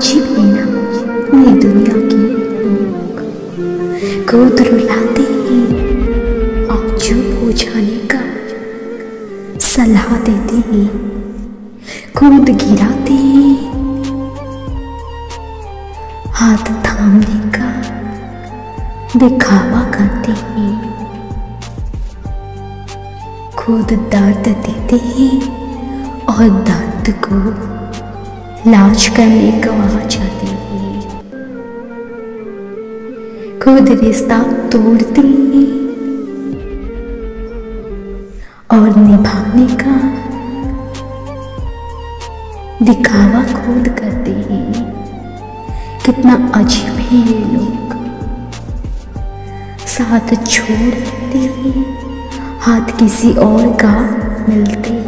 अजीब है ना ये दुनिया के लोग खुद रुलाते हैं और चुप हो जाने का सलाह देते हैं। खुद गिराते हैं। हाथ थामने का दिखावा करते हैं। खुद दर्द देते हैं और दर्द को लाज करने गवा जाते हैं खुद रिश्ता तोड़ते हैं। और निभाने का दिखावा खुद करते हैं। कितना अजीब है ये लोग। साथ छोड़ देते हैं। हाथ किसी और का मिलते